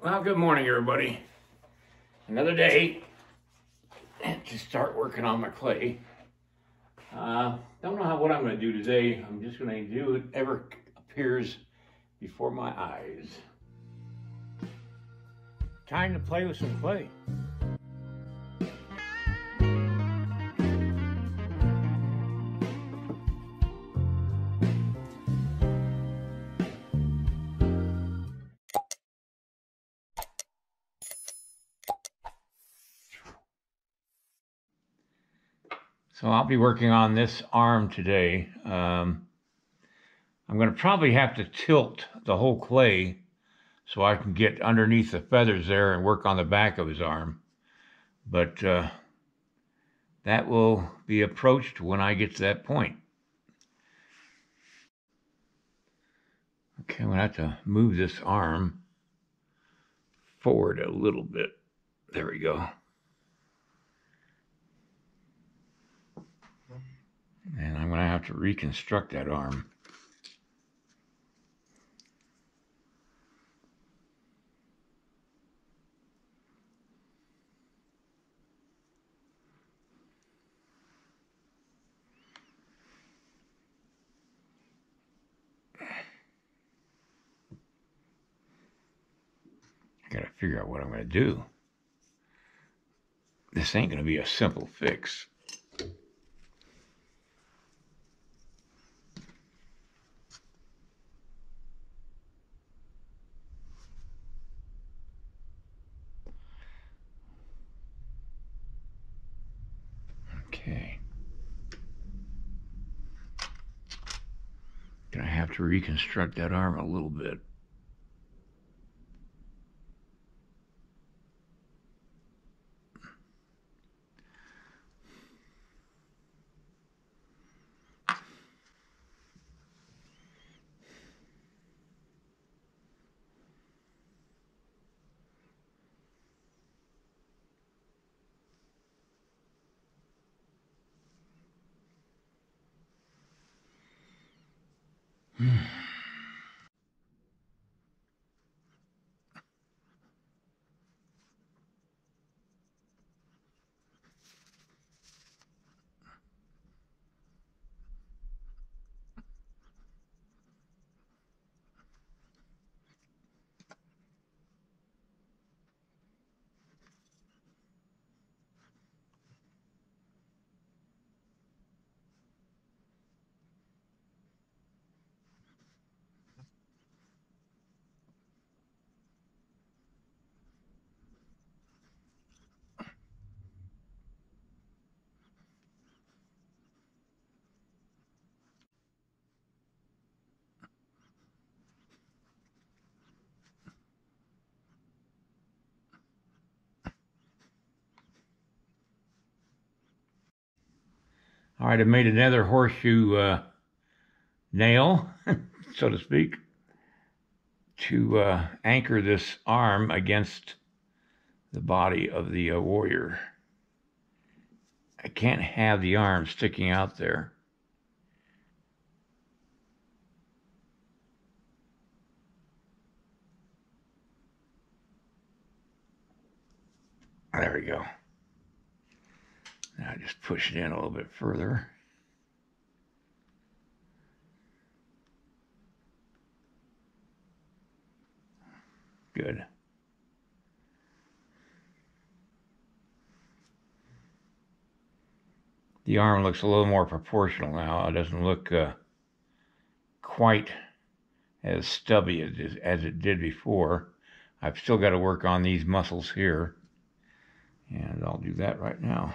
Well, good morning, everybody. Another day to start working on my clay. Uh, don't know how, what I'm going to do today. I'm just going to do whatever appears before my eyes. Time to play with some clay. So I'll be working on this arm today. Um, I'm going to probably have to tilt the whole clay so I can get underneath the feathers there and work on the back of his arm. But uh, that will be approached when I get to that point. Okay, I'm going to have to move this arm forward a little bit. There we go. And I'm going to have to reconstruct that arm. I got to figure out what I'm going to do. This ain't going to be a simple fix. Okay. Gonna have to reconstruct that arm a little bit. All right, I've made another horseshoe uh, nail, so to speak, to uh, anchor this arm against the body of the uh, warrior. I can't have the arm sticking out there. There we go. Now just push it in a little bit further. Good. The arm looks a little more proportional now. It doesn't look uh, quite as stubby as, as it did before. I've still got to work on these muscles here. And I'll do that right now.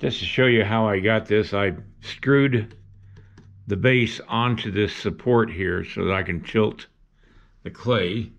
Just to show you how I got this, I screwed the base onto this support here so that I can tilt the clay.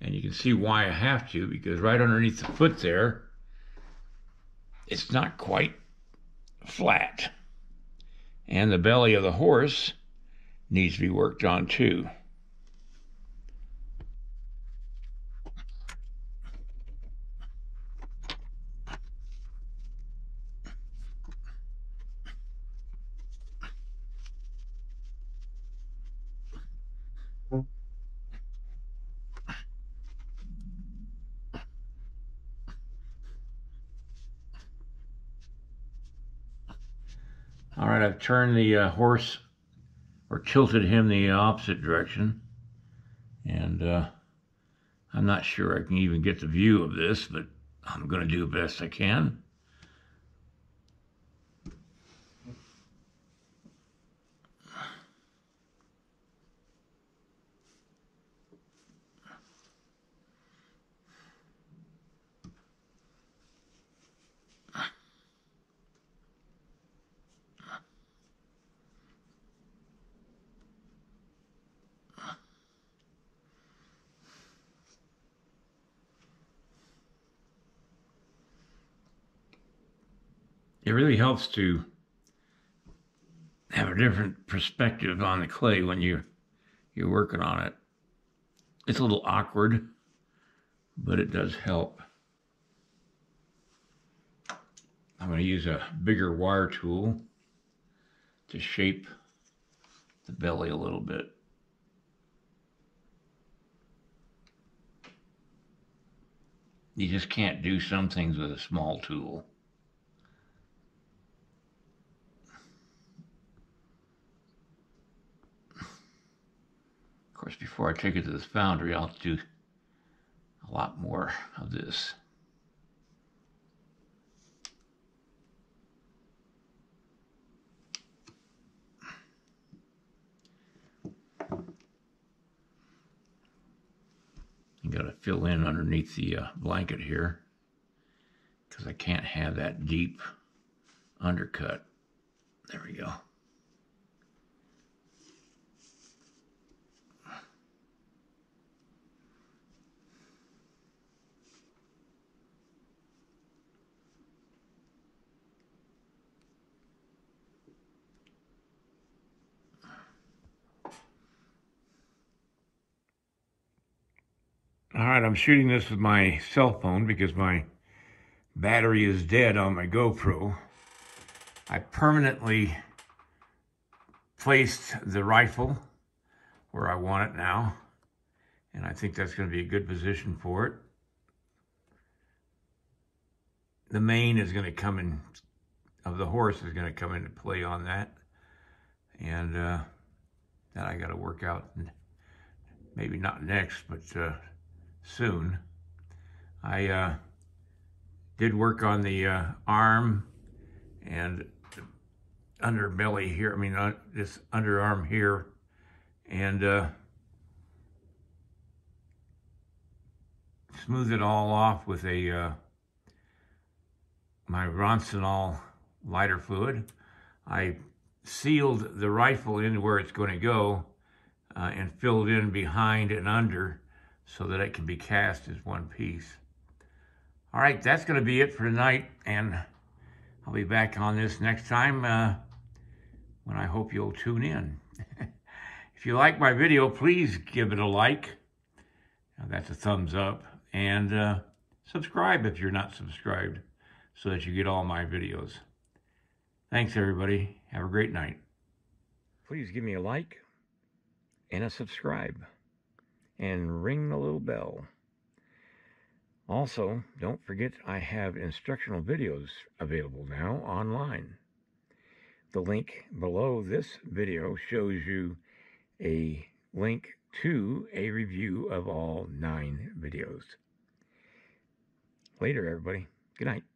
And you can see why I have to, because right underneath the foot there, it's not quite flat. And the belly of the horse needs to be worked on too. Right, I've turned the uh, horse or tilted him the opposite direction. And uh, I'm not sure I can even get the view of this, but I'm going to do best I can. It really helps to have a different perspective on the clay when you you're working on it. It's a little awkward, but it does help. I'm going to use a bigger wire tool to shape the belly a little bit. You just can't do some things with a small tool. Course, before I take it to this foundry, I'll do a lot more of this. You got to fill in underneath the uh, blanket here because I can't have that deep undercut. There we go. I'm shooting this with my cell phone because my battery is dead on my GoPro. I permanently placed the rifle where I want it now, and I think that's going to be a good position for it. The mane is going to come in, of the horse is going to come into play on that, and uh, that I got to work out, maybe not next, but uh, soon. I uh, did work on the uh, arm and underbelly here. I mean, uh, this underarm here, and uh, smooth it all off with a uh, my Ronsonol lighter fluid. I sealed the rifle in where it's going to go uh, and filled in behind and under so that it can be cast as one piece. All right, that's going to be it for tonight, and I'll be back on this next time uh, when I hope you'll tune in. if you like my video, please give it a like. That's a thumbs up. And uh, subscribe if you're not subscribed so that you get all my videos. Thanks, everybody. Have a great night. Please give me a like and a subscribe and ring the little bell. Also, don't forget I have instructional videos available now online. The link below this video shows you a link to a review of all nine videos. Later, everybody. Good night.